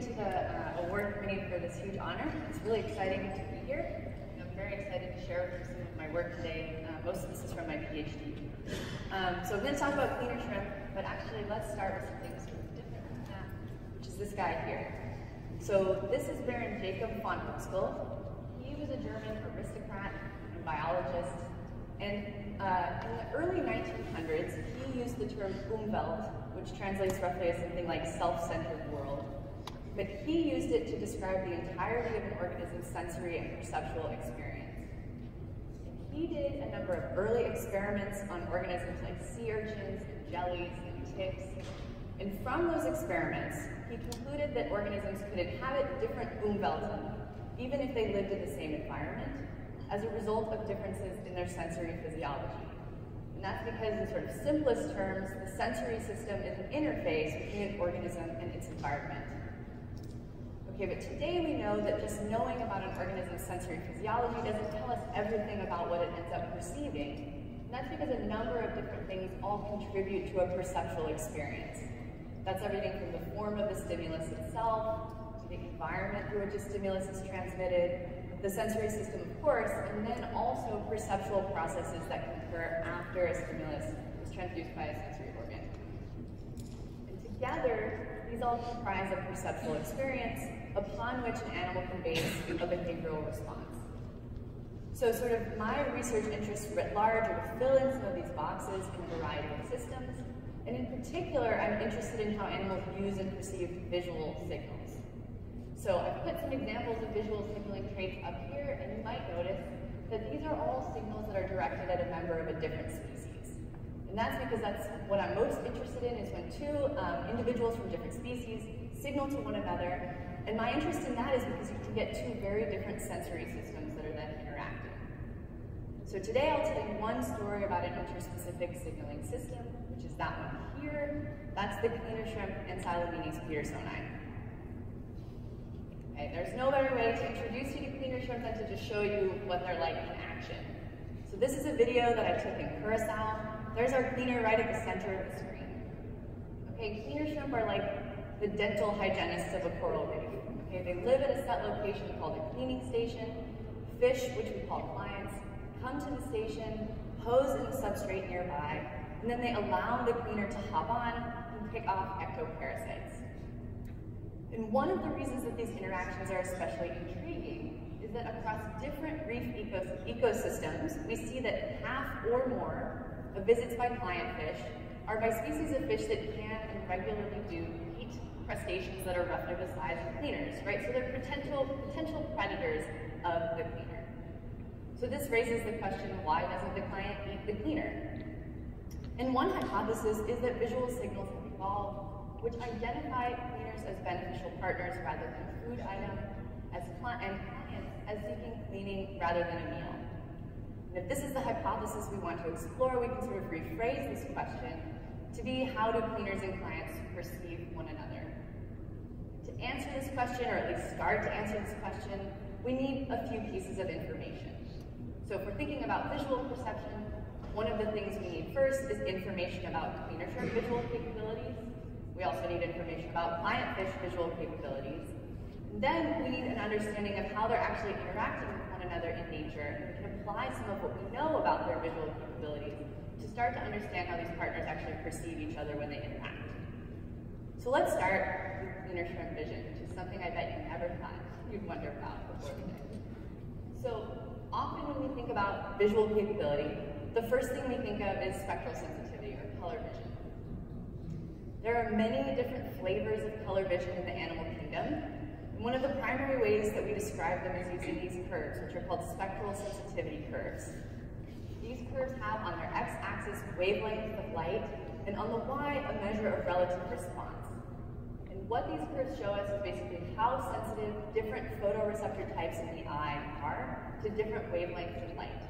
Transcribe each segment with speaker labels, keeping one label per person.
Speaker 1: to the uh, award committee for this huge honor. It's really exciting to be here. And I'm very excited to share with you some of my work today. Uh, most of this is from my PhD. Um, so I'm going to talk about cleaner shrimp, but actually let's start with something sort of different than that, which is this guy here. So this is Baron Jacob von Uexküll. He was a German aristocrat and biologist. And uh, in the early 1900s, he used the term Umwelt, which translates roughly as something like self-centered world. But he used it to describe the entirety of an organism's sensory and perceptual experience. And he did a number of early experiments on organisms like sea urchins and jellies and ticks. And from those experiments, he concluded that organisms could inhabit different Umwelten, even if they lived in the same environment, as a result of differences in their sensory physiology. And that's because in sort of simplest terms, the sensory system is an interface between an organism and its environment. But today we know that just knowing about an organism's sensory physiology doesn't tell us everything about what it ends up perceiving. And that's because a number of different things all contribute to a perceptual experience. That's everything from the form of the stimulus itself, to the environment through which a stimulus is transmitted, the sensory system, of course, and then also perceptual processes that occur after a stimulus is transduced by a sensory organ. And together, these all comprise a perceptual experience upon which an animal conveys a behavioral response. So sort of my research interests writ large are to fill in some of these boxes in a variety of systems, and in particular, I'm interested in how animals use and perceive visual signals. So I've put some examples of visual signaling traits up here, and you might notice that these are all signals that are directed at a member of a different species. And that's because that's what I'm most interested in is when two um, individuals from different species signal to one another. And my interest in that is because you can get two very different sensory systems that are then interacting. So today I'll tell you one story about an interspecific signaling system, which is that one here. That's the cleaner shrimp Ancylomenes pedersoni. Okay, there's no better way to introduce you to cleaner shrimp than to just show you what they're like in action. So this is a video that I took in Curacao. There's our cleaner right at the center of the screen. Okay, cleaner shrimp are like the dental hygienists of a coral reef. Okay, they live at a set location called a cleaning station. Fish, which we call clients, come to the station, pose in the substrate nearby, and then they allow the cleaner to hop on and pick off ectoparasites. And one of the reasons that these interactions are especially intriguing is that across different reef ecos ecosystems, we see that half or more of visits by client fish are by species of fish that can and regularly do crustaceans that are roughly the size of cleaners, right? So they're potential, potential predators of the cleaner. So this raises the question, why doesn't the client eat the cleaner? And one hypothesis is that visual signals have evolved, which identify cleaners as beneficial partners rather than food item, as and clients as seeking cleaning rather than a meal. And if this is the hypothesis we want to explore, we can sort of rephrase this question to be how do cleaners and clients perceive one another? Answer this question, or at least start to answer this question, we need a few pieces of information. So if we're thinking about visual perception, one of the things we need first is information about cleaner visual capabilities. We also need information about client fish visual capabilities. And then we need an understanding of how they're actually interacting with one another in nature. And can apply some of what we know about their visual capabilities to start to understand how these partners actually perceive each other when they interact. So let's start shrimp vision, which is something I bet you never thought you'd wonder about before today. So often when we think about visual capability, the first thing we think of is spectral sensitivity or color vision. There are many different flavors of color vision in the animal kingdom. And one of the primary ways that we describe them is using these curves, which are called spectral sensitivity curves. These curves have on their x-axis wavelength of light, and on the y, a measure of relative response. What these curves show us is basically how sensitive different photoreceptor types in the eye are to different wavelengths of light.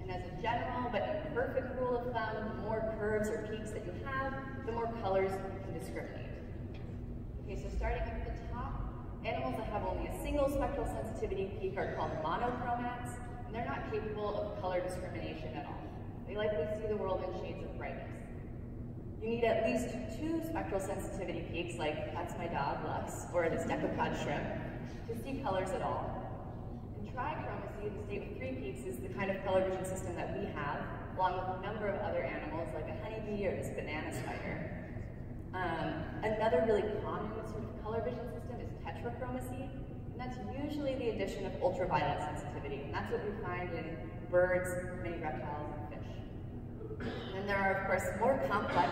Speaker 1: And as a general but imperfect rule of thumb, the more curves or peaks that you have, the more colors you can discriminate. Okay, so starting at the top, animals that have only a single spectral sensitivity peak are called monochromats, and they're not capable of color discrimination at all. They likely see the world in shades of brightness. You need at least two spectral sensitivity peaks, like that's my dog, Lux, or this decapod shrimp, to see colors at all. And trichromacy, the state with three peaks, is the kind of color vision system that we have, along with a number of other animals, like a honeybee or this banana spider. Um, another really common sort of color vision system is tetrachromacy, and that's usually the addition of ultraviolet sensitivity, and that's what we find in birds, many reptiles, and there are, of course, more complex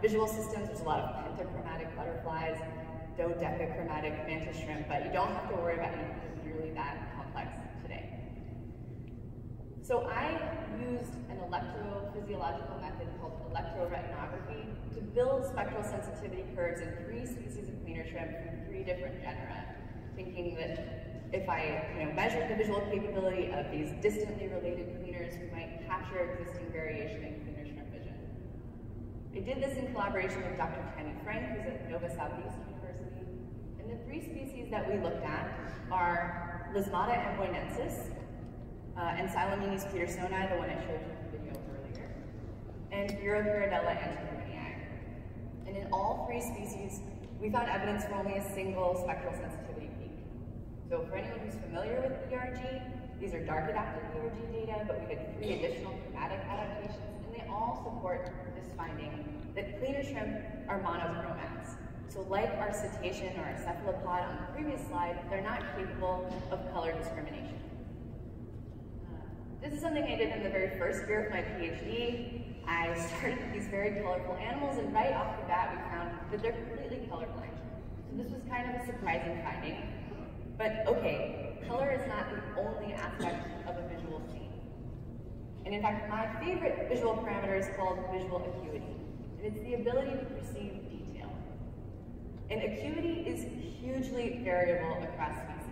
Speaker 1: visual systems. There's a lot of pentachromatic butterflies, dodecachromatic mantis shrimp, but you don't have to worry about anything nearly that complex today. So I used an electrophysiological method called electroretinography to build spectral sensitivity curves in three species of cleaner shrimp from three different genera, thinking that if I you know, measured the visual capability of these distantly related cleaners, we might capture existing variation in. I did this in collaboration with Dr. Tammy Frank, who's at Nova Southeast University. And the three species that we looked at are Lysmata amboinensis, uh, Ancylomenes pedersoni, the one I showed you in the video earlier, and Urocaridella antiquinii. And in all three species, we found evidence for only a single spectral sensitivity peak. So for anyone who's familiar with ERG, these are dark adapted ERG data, but we had three additional chromatic adaptations, and they all support finding that cleaner shrimp are monochromats. So like our cetacean or our cephalopod on the previous slide, they're not capable of color discrimination. This is something I did in the very first year of my PhD. I started these very colorful animals, and right off the bat, we found that they're completely colorblind. So this was kind of a surprising finding. But okay, color is not the only aspect of a. And in fact, my favorite visual parameter is called visual acuity. And it's the ability to perceive detail. And acuity is hugely variable across species.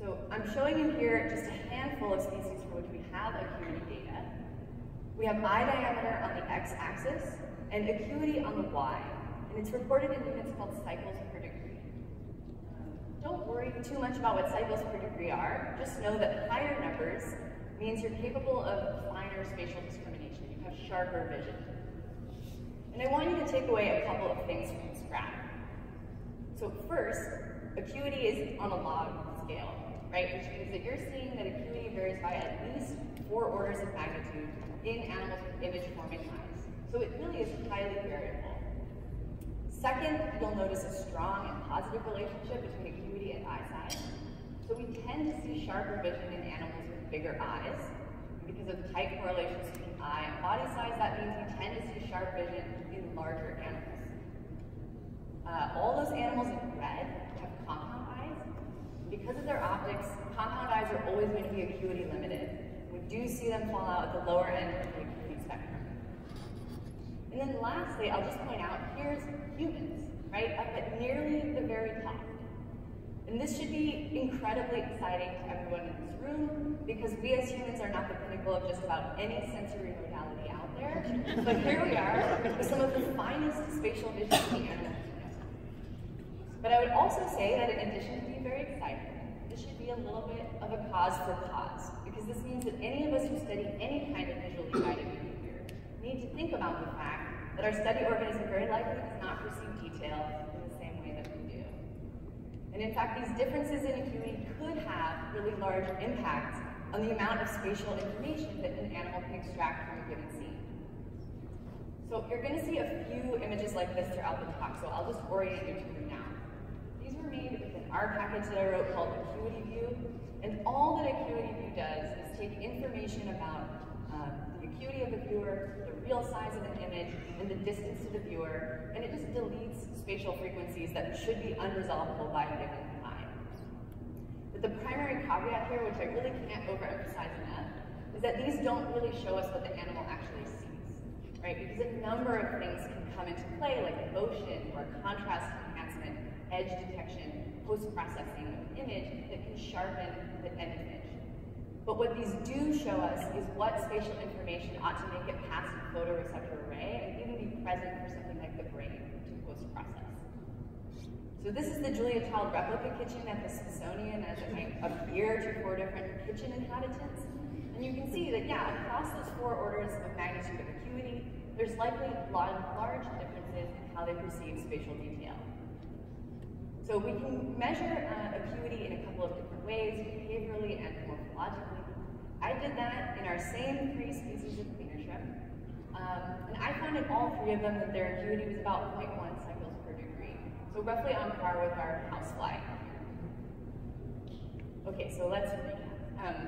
Speaker 1: So I'm showing you here just a handful of species for which we have acuity data. We have eye diameter on the x-axis and acuity on the y, and it's reported in units called cycles per degree. Don't worry too much about what cycles per degree are. Just know that higher numbers means you're capable of finer spatial discrimination. You have sharper vision. And I want you to take away a couple of things from this graph. So first, acuity is on a log scale right? Which means that you're seeing that acuity varies by at least four orders of magnitude in animals with image-forming eyes. So it really is highly variable. Second, you'll notice a strong and positive relationship between acuity and eye size. So we tend to see sharper vision in animals bigger eyes. Because of the tight correlations between eye and body size, that means we tend to see sharp vision in larger animals. Uh, all those animals in red have compound eyes. because of their optics, compound eyes are always going to be acuity limited. We do see them fall out at the lower end of the acuity spectrum. And then lastly, I'll just point out, here's humans, right, up at nearly the very top. And this should be incredibly exciting to everyone room because we as humans are not the pinnacle of just about any sensory modality out there. but here we are with some of the finest spatial vision in the animal but I would also say that in addition to being very exciting, this should be a little bit of a cause for pause, because this means that any of us who study any kind of visually guided behavior need to think about the fact that our study organism very likely does not perceive detail in the same way that we do. And in fact, these differences in acuity could have really large impacts on the amount of spatial information that an animal can extract from a given scene. So you're going to see a few images like this throughout the talk, so I'll just orient you to them now These were made with an R package that I wrote called Acuity View. And all that Acuity View does is take information about uh, the acuity of the viewer, the real size of an image, and the distance to the viewer, and it just deletes spatial frequencies that should be unresolvable by a given time. But the primary caveat here, which I really can't overemphasize enough, is that these don't really show us what the animal actually sees, right? Because a number of things can come into play, like motion or contrast enhancement edge detection, post-processing of an image that can sharpen the end image. But what these do show us is what spatial information ought to make it past the photoreceptor array and even be present for brain to post-process. So this is the Julia Child replica kitchen at the Smithsonian as it might appear to four different kitchen inhabitants. And you can see that, yeah, across those four orders of magnitude of acuity, there's likely large differences in how they perceive spatial detail. So we can measure uh, acuity in a couple of different ways, behaviorally and morphologically. I did that in our same three species of cleaner shrimp, um, and I found in all three of them that their acuity was about 0.1 cycles per degree, so roughly on par with our housefly. Okay, so let's recap. Um,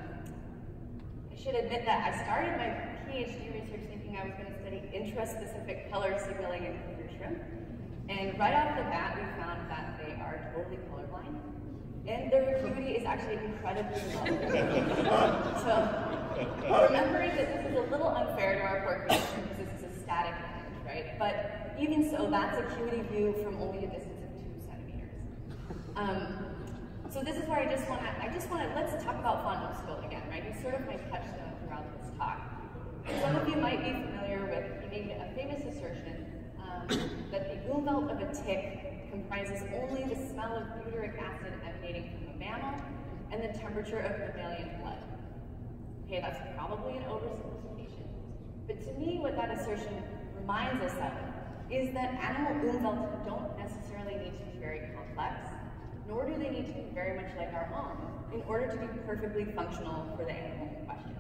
Speaker 1: I should admit that I started my PhD research thinking I was going to study interspecific color signaling in cleaner shrimp, and right off the bat we found that they are totally colorblind, and their acuity is actually incredibly low. so remembering that this is a little unfair to our pork because this is a static image, right? But even so, that's acuity view from only a distance of two centimeters. Um, so this is where I just want to, I just want to, let's talk about von Uexküll again, right? He's sort of my touchstone throughout this talk. Some of you might be familiar with, he made a famous assertion um, that the umwelt of a tick comprises only the smell of butyric acid emanating from a mammal and the temperature of mammalian blood. Okay, that's probably an oversimplification. But to me, what that assertion reminds us of is that animal umwelts don't necessarily need to be very complex nor do they need to be very much like our own in order to be perfectly functional for the animal in question.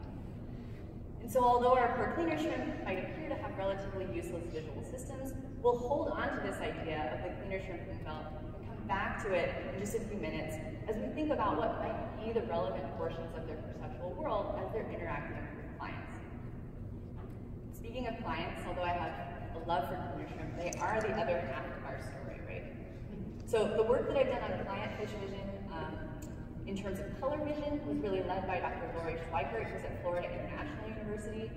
Speaker 1: And so although our cleaner shrimp might appear to have relatively useless visual systems, we'll hold on to this idea of the cleaner shrimp umwelt and come back to it in just a few minutes as we think about what might be the relevant portions of their perceptual world as they're interacting with clients. Speaking of clients, although I have a love for cleaner shrimp, they are the other half of our story. So the work that I've done on client fish vision um, in terms of color vision was really led by Dr. Lori Schweikert, who's at Florida International University.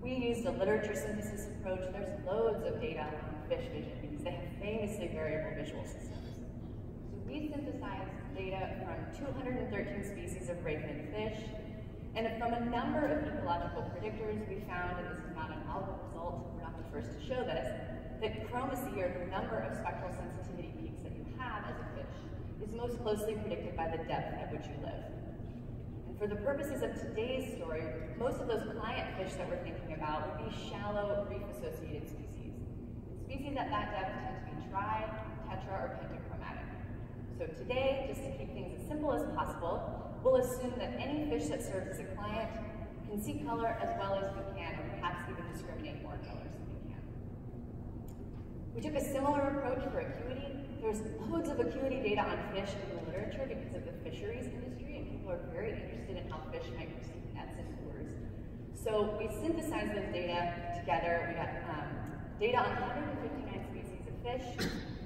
Speaker 1: We used a literature synthesis approach. There's loads of data on fish vision because they have famously variable visual systems. So we synthesized data from 213 species of ray-finned fish, and from a number of ecological predictors, we found, and this is not an algo result, we're not the first to show this, that chromacy, or the number of spectral sensitivity have as a fish is most closely predicted by the depth at which you live. And for the purposes of today's story, most of those client fish that we're thinking about would be shallow reef-associated species. Species at that depth tend to be tri, tetra, or pentachromatic. So today, just to keep things as simple as possible, we'll assume that any fish that serves as a client can see color as well as we can, or perhaps even discriminate more colors than we can. We took a similar approach for acuity, there's loads of acuity data on fish in the literature because of the fisheries industry, and people are very interested in how fish might perceive nets and lures. So we synthesized those data together. We got um, data on 159 species of fish,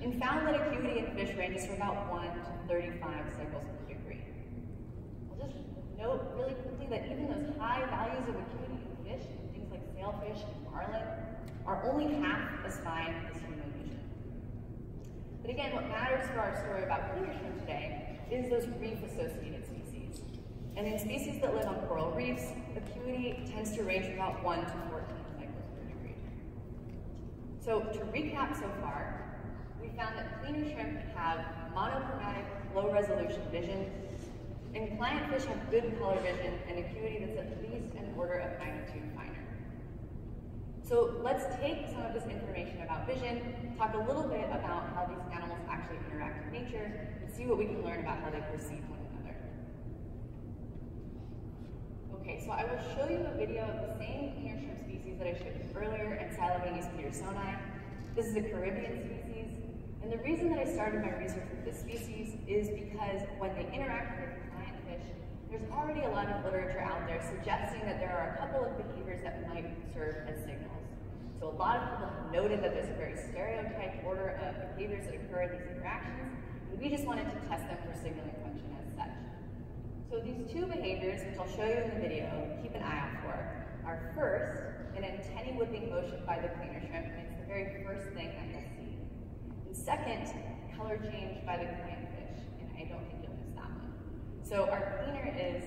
Speaker 1: and found that acuity in fish ranges from about 1 to 35 cycles per degree. I'll just note really quickly that even those high values of acuity in fish, things like sailfish and marlin, are only half as fine as human again, what matters for our story about shrimp today is those reef-associated species. And in species that live on coral reefs, acuity tends to range from about 1 to 14 cycles per degree. So to recap so far, we found that cleaner shrimp have monochromatic, low-resolution vision, and client fish have good color vision and acuity that's at least an order of magnitude. So let's take some of this information about vision, talk a little bit about how these animals actually interact with nature, and see what we can learn about how they perceive one another. Okay, so I will show you a video of the same cleaner shrimp species that I showed you earlier, Ancylomenes pedersoni. This is a Caribbean species, and the reason that I started my research with this species is because when they interact with there's already a lot of literature out there suggesting that there are a couple of behaviors that might serve as signals. So a lot of people have noted that there's a very stereotyped order of behaviors that occur in these interactions, and we just wanted to test them for signaling function as such. So these two behaviors, which I'll show you in the video, keep an eye out for, are first, an antennae whipping motion by the cleaner shrimp, and it's the very first thing that you'll see. And second, color change by the client fish, and I don't think you'll miss that one. So our cleaner is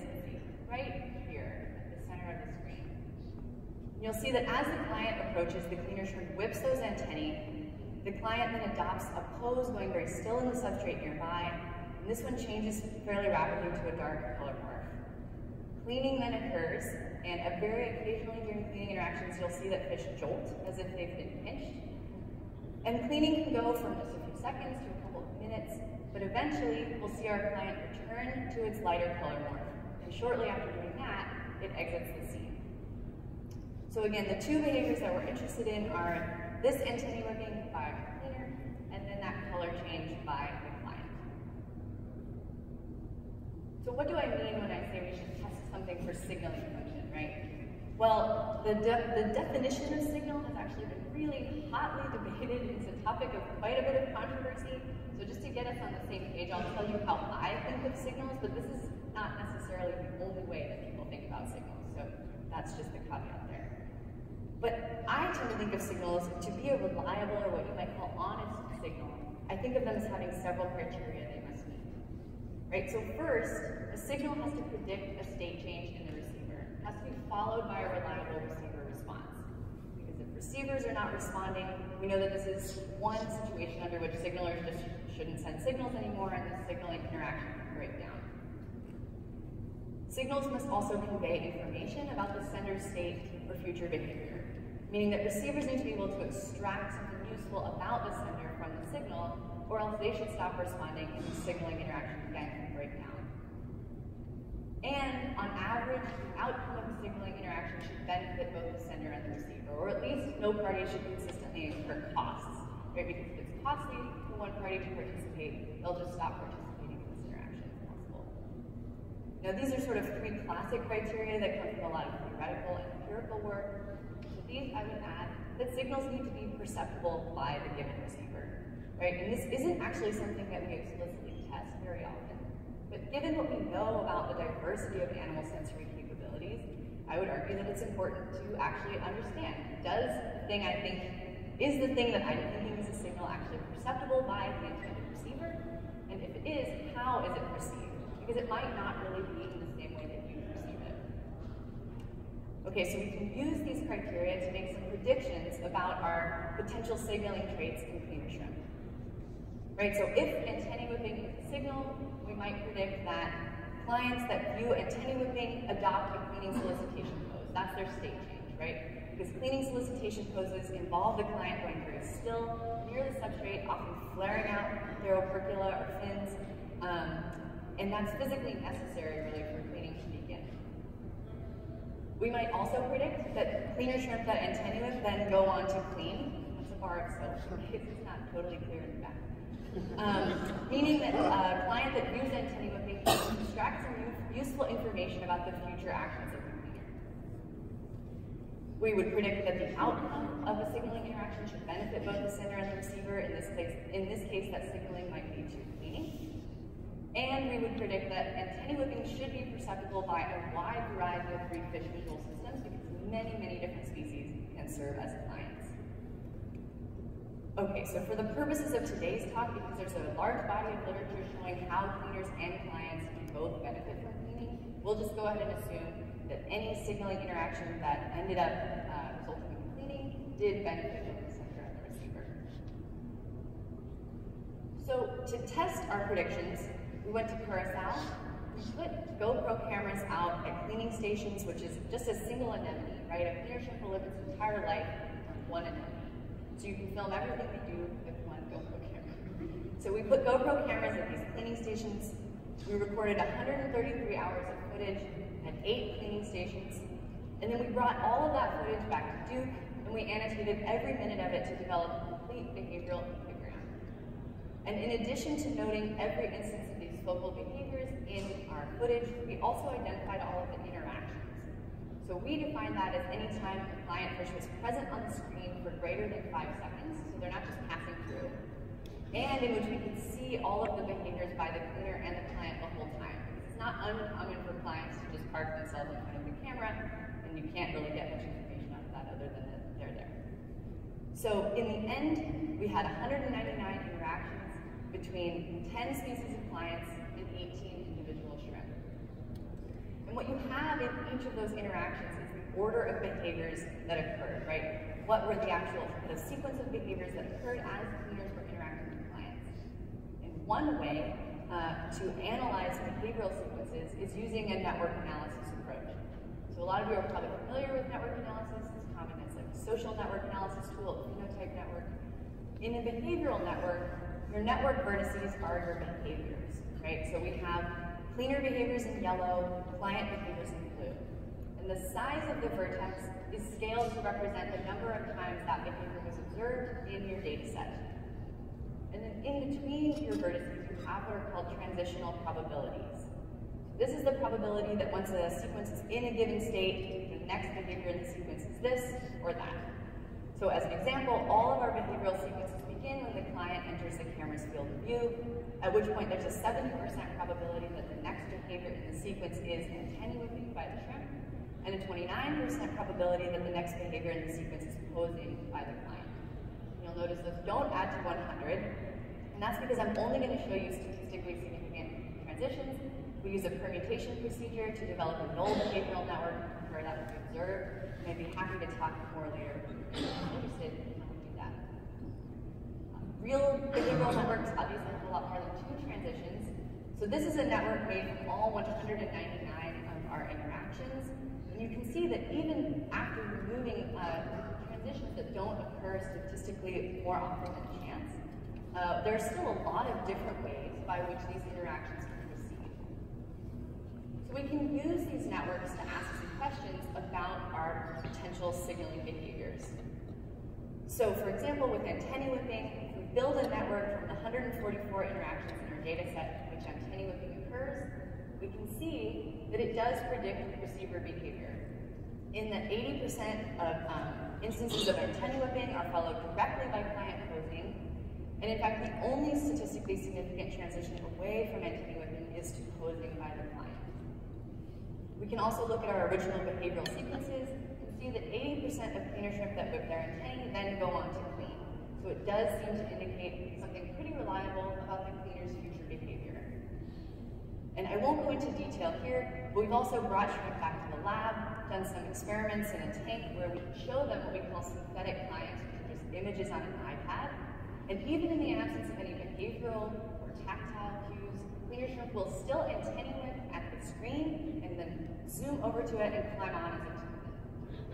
Speaker 1: right here at the center of the screen. You'll see that as the client approaches, the cleaner shrimp whips those antennae. The client then adopts a pose going very still in the substrate nearby, and this one changes fairly rapidly to a dark color morph. Cleaning then occurs, and very occasionally during cleaning interactions, you'll see that fish jolt as if they've been pinched. And cleaning can go from just a few seconds to a couple of minutes, but eventually we'll see our client return to its lighter color morph. And shortly after doing that, it exits the scene. So again, the two behaviors that we're interested in are this antennae whipping by our cleaner, and then that color change by the client. So what do I mean when I say we should test something for signaling function, right? Well, the, de the definition of signal has actually been really hotly debated. It's a topic of quite a bit of controversy. So just to get us on the same page, I'll tell you how I think of signals, but this is not necessarily the only way that people think about signals. So that's just the caveat there. But I tend to think of signals to be a reliable or what you might call honest signal. I think of them as having several criteria they must meet. Right, so first, a signal has to predict a state change in the receiver. It has to be followed by a reliable receiver response. Because if receivers are not responding, we know that this is one situation under which signalers just shouldn't send signals anymore and the signaling interaction can break down. Signals must also convey information about the sender's state or future behavior, meaning that receivers need to be able to extract something useful about the sender from the signal or else they should stop responding and the signaling interaction again can break down. And on average, the outcome of a signaling interaction should benefit both the sender and the receiver, or at least no party should consistently incur costs, right? Because if it's costly for one party to participate, they'll just stop participating in this interaction if possible. Now these are sort of three classic criteria that come from a lot of theoretical and empirical work. To these, I would add that signals need to be perceptible by the given receiver right? And this isn't actually something that we explicitly test very often. But given what we know about the diversity of animal sensory capabilities, I would argue that it's important to actually understand, does the thing I think, is the thing that I'm thinking is a signal actually perceptible by the intended receiver? And if it is, how is it perceived? Because it might not really be in the same way that you perceive it. Okay, so we can use these criteria to make some predictions about our potential signaling traits in cleaner shrimp. Right, so if antennae whipping is a signal, we might predict that clients that view antennae whipping adopt a cleaning solicitation pose. That's their state change, right? Because cleaning solicitation poses involve the client going very still, near the substrate, often flaring out their opercula or fins, um, and that's physically necessary, really, for cleaning to begin. We might also predict that cleaner shrimp that antennae then go on to clean. That's a bar itself, it's not totally clear. Um, meaning that a uh, client that views antennae whipping extracts some useful information about the future actions of the cleaner. We would predict that the outcome of a signaling interaction should benefit both the sender and the receiver. In this case, in this case that signaling might lead to cleaning. And we would predict that antennae whipping should be perceptible by a wide variety of free fish visual systems because many, many different species can serve as. Okay, so for the purposes of today's talk, because there's a large body of literature showing how cleaners and clients can both benefit from cleaning, we'll just go ahead and assume that any signaling interaction that ended up uh, resulting in cleaning did benefit the sender and the receiver. So to test our predictions, we went to Curacao. We put GoPro cameras out at cleaning stations, which is just a single anemone, right? A cleaner will live its entire life on one anemone. So you can film everything we do with one GoPro camera. So we put GoPro cameras at these cleaning stations. We recorded 133 hours of footage at eight cleaning stations. And then we brought all of that footage back to Duke and we annotated every minute of it to develop a complete behavioral histogram. And in addition to noting every instance of these focal behaviors in our footage, we also identified all of the interactions. So we define that as any time a client fish was present on the screen for greater than five seconds, so they're not just passing through, and in which we can see all of the behaviors by the cleaner and the client the whole time. It's not uncommon for clients to just park themselves in front of the camera, and you can't really get much information out of that other than that they're there. So in the end, we had 199 interactions between 10 species of clients and 18 individual shrimp. And what you have in each of those interactions is the order of behaviors that occurred, right? what were the actual, the sequence of behaviors that occurred as cleaners were interacting with clients. And one way uh, to analyze behavioral sequences is using a network analysis approach. So a lot of you are probably familiar with network analysis. It's common as like a social network analysis tool, a phenotype network. In a behavioral network, your network vertices are your behaviors, right? So we have cleaner behaviors in yellow, client behaviors in blue. And the size of the vertex is scaled to represent the number of times that behavior was observed in your data set. And then in between your vertices, you have what are called transitional probabilities. This is the probability that once a sequence is in a given state, the next behavior in the sequence is this or that. So as an example, all of our behavioral sequences begin when the client enters the camera's field of view, at which point there's a 70% probability that the next behavior in the sequence is antennae by the shrimp, and a 29% probability that the next behavior in the sequence is posing by the client. You'll notice those don't add to 100, and that's because I'm only going to show you statistically significant transitions we use a permutation procedure to develop a null behavioral network where that would be observed. And I'd be happy to talk more later if you're interested in how we do that. Um, real behavioral networks obviously have a lot more than two transitions. So this is a network made from all 199 of our interactions. And you can see that even after removing uh, transitions that don't occur statistically more often than chance, uh, there are still a lot of different ways by which these interactions can proceed. So we can use these networks to ask some questions about our potential signaling behaviors. So for example, with antennae whipping, build a network from the 144 interactions in our data set which antennae whipping occurs, we can see that it does predict receiver behavior. In the 80% of um, instances of antennae whipping are followed directly by client posing, and in fact, the only statistically significant transition away from antennae whipping is to posing by the client. We can also look at our original behavioral sequences and see that 80% of cleaner shrimp that whip their antennae then go on to. So it does seem to indicate something pretty reliable about the cleaner's future behavior. And I won't go into detail here, but we've also brought shrimp back to the lab, done some experiments in a tank where we show them what we call synthetic clients, which are just images on an iPad. And even in the absence of any behavioral or tactile cues, cleaner shrimp will still whip at the screen and then zoom over to it and climb on as it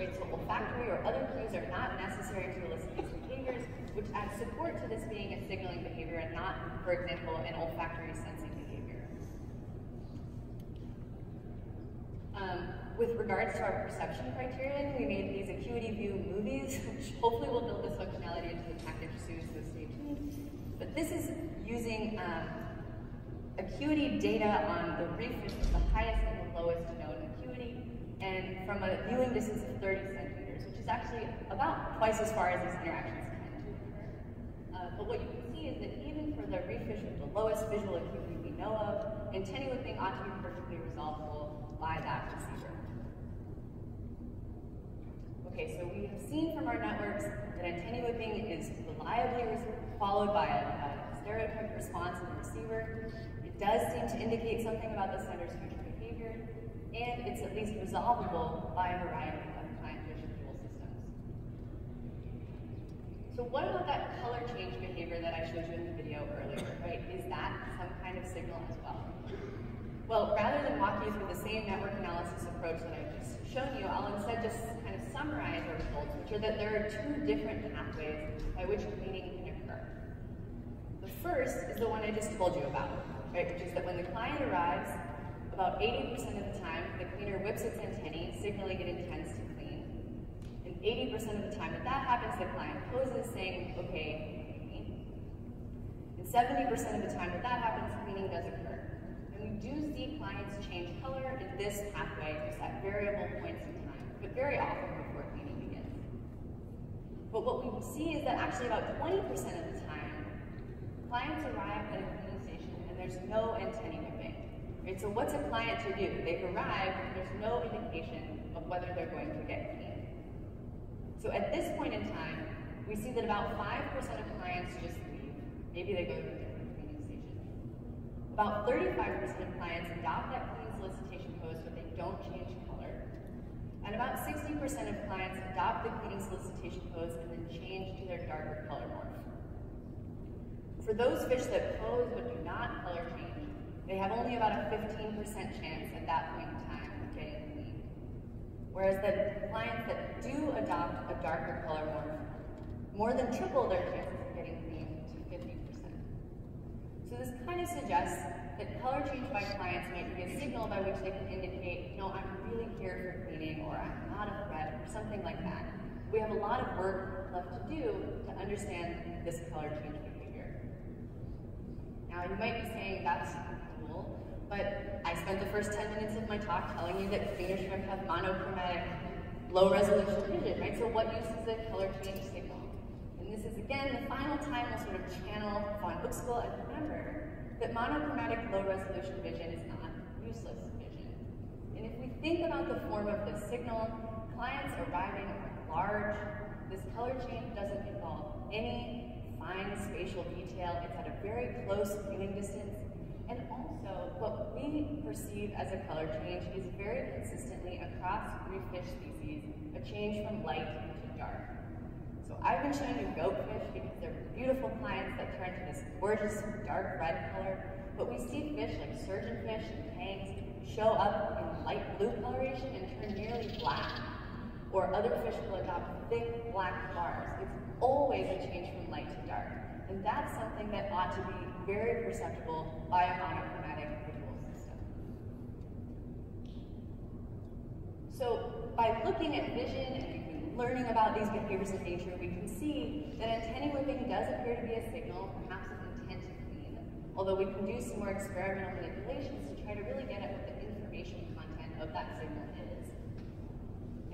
Speaker 1: Right, so olfactory or other cues are not necessary to elicit these behaviors, which adds support to this being a signaling behavior and not, for example, an olfactory sensing behavior. Um, with regards to our perception criterion, we made these acuity view movies, which hopefully will build this functionality into the package soon, so stay tuned. But this is using um, acuity data on the reef, which is the highest and the lowest known acuity, and from a viewing distance of 30 centimeters, which is actually about twice as far as these interactions. Uh, but what you can see is that even for the reef fish with the lowest visual acuity we know of, antennae whipping ought to be perfectly resolvable by that receiver. Okay, so we have seen from our networks that antennae whipping is reliably followed by a, a stereotyped response in the receiver. It does seem to indicate something about the sender's future behavior, and it's at least resolvable by a variety of client vision tool systems. So what about that color change behavior that I showed you in the video earlier, right? Is that some kind of signal as well? Well, rather than walk you through the same network analysis approach that I've just shown you, I'll instead just kind of summarize our results, which are that there are two different pathways by which cleaning can occur. The first is the one I just told you about, right? Which is that when the client arrives, about 80% of the time, the cleaner whips its antennae, signaling it intends 80% of the time that that happens, the client poses saying, okay. And 70% of the time that that happens, cleaning does occur. And we do see clients change color in this pathway just at variable points in time, but very often before cleaning begins. But what we see is that actually about 20% of the time, clients arrive at a cleaning station and there's no antennae Right, so what's a client to do? They've arrived, and there's no indication of whether they're going to get. So at this point in time, we see that about 5% of clients just leave. Maybe they go to a different cleaning station. About 35% of clients adopt that clean solicitation pose, but they don't change color. And about 60% of clients adopt the cleaning solicitation pose and then change to their darker color morph. For those fish that pose but do not color change, they have only about a 15% chance at that point in time of getting clean. Whereas the clients that do adopt a darker color morph more than triple their chances of getting clean to 50%. So this kind of suggests that color change by clients might be a signal by which they can indicate, no, I'm really here for cleaning, or I'm not a threat, or something like that. We have a lot of work left to do to understand this color change behavior. Now you might be saying, that's but I spent the first 10 minutes of my talk telling you that cleaner shrimp have monochromatic, low resolution vision, right? So what use is a color change signal? And this is again the final time we'll sort of channel von Uexküll and remember that monochromatic low resolution vision is not useless vision. And if we think about the form of the signal, clients arriving large, this color change doesn't involve any fine spatial detail, it's at a very close viewing distance, and also what we perceive as a color change is very consistently across reef fish species, a change from light to dark. So I've been showing you goatfish because they're beautiful clients that turn to this gorgeous dark red color, but we see fish like surgeonfish and tangs show up in light blue coloration and turn nearly black. Or other fish will adopt thick black bars. It's always a change from light to dark. And that's something that ought to be very perceptible by a monochromatic visual system. So by looking at vision and learning about these behaviors in nature, we can see that antennae whipping does appear to be a signal, perhaps of intent to clean, although we can do some more experimental manipulations to try to really get at what the information content of that signal is.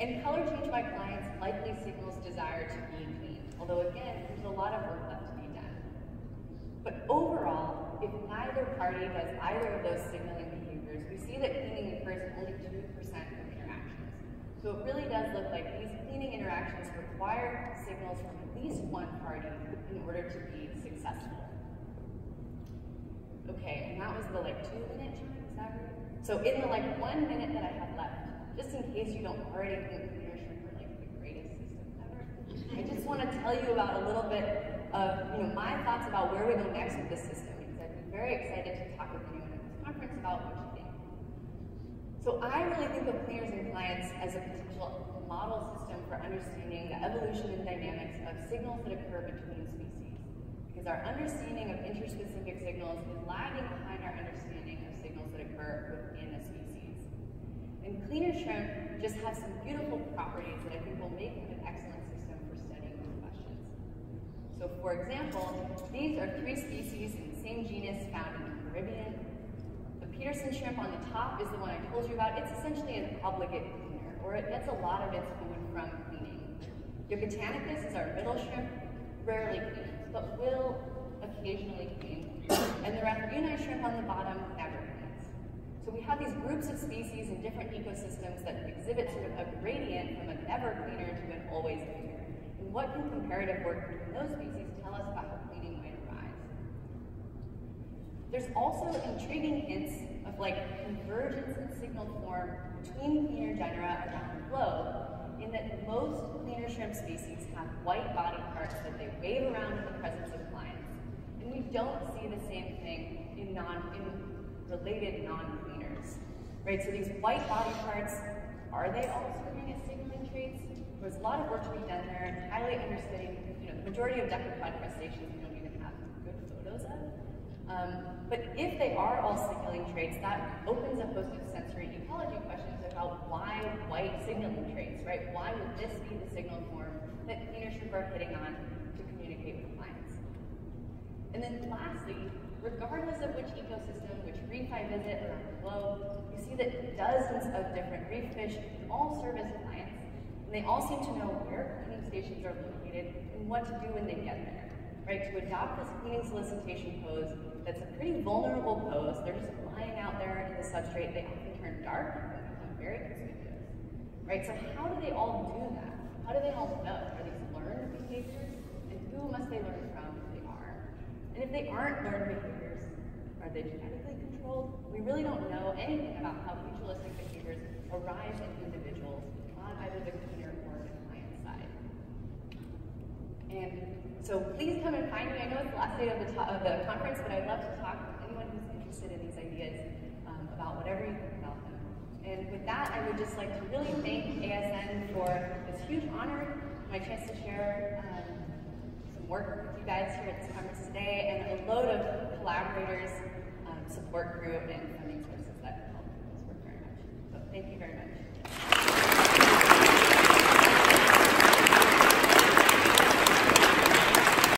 Speaker 1: And color change by clients likely signals desire to be clean, although again, there's a lot of work left to be done. But overall, if neither party does either of those signaling behaviors, we see that cleaning occurs in only 2% of interactions. So it really does look like these cleaning interactions require signals from at least one party in order to be successful. Okay, and that was the like two minute chunk, is that right? So in the like one minute that I have left, just in case you don't already think cleaner shrimp are like the greatest system ever, I just want to tell you about a little bit of you know my thoughts about where we go next with this system because I'd be very excited to talk with anyone at this conference about what you think. So I really think of cleaners and clients as a potential model system for understanding the evolution and dynamics of signals that occur between species. Because our understanding of interspecific signals is lagging behind our understanding of signals that occur within a species. And cleaner shrimp just have some beautiful properties that I think will make them an excellent system for studying these questions. So for example, these are three species in the same genus found in the Caribbean. The Pederson shrimp on the top is the one I told you about. It's essentially an obligate cleaner, or it gets a lot of its food from cleaning. Yucatanicus is our middle shrimp, rarely cleans, but will occasionally clean. And the Rathbuni shrimp on the bottom never cleans. So we have these groups of species in different ecosystems that exhibit sort of a gradient from an ever cleaner to an always cleaner. What can comparative work between those species tell us about how cleaning might arise? There's also intriguing hints of like convergence in signal form between cleaner genera around the globe in that most cleaner shrimp species have white body parts that they wave around in the presence of clients. And we don't see the same thing in, non, in related non-cleaners. Right, so these white body parts, are they all serving as signaling traits? There's a lot of work to be done there and highly understudied, you know, the majority of decapod crustaceans we don't even have good photos of. Um, but if they are all signaling traits, that opens up of sensory ecology questions about why white signaling traits, right? Why would this be the signal form that cleaner shrimp are hitting on to communicate with clients? And then lastly, regardless of which ecosystem, which reef I visit around the globe, you see that dozens of different reef fish all serve as clients. They all seem to know where cleaning stations are located and what to do when they get there right? To adopt this cleaning solicitation pose, that's a pretty vulnerable pose. They're just lying out there in the substrate. They often turn dark and become very conspicuous, right? So how do they all do that? How do they all know? Are these learned behaviors? And who must they learn from if they are? And if they aren't learned behaviors, are they genetically controlled? We really don't know anything about how mutualistic behaviors arise in individuals on either the cleaner or the client side. And so please come and find me. I know it's the last day of the, of the conference, but I'd love to talk with anyone who's interested in these ideas um, about whatever you think about them. And with that, I would just like to really thank ASN for this huge honor, my chance to share um, some work with you guys here at this conference today, and a load of collaborators, um, support group, and funding sources that help this work very much. So thank you very much.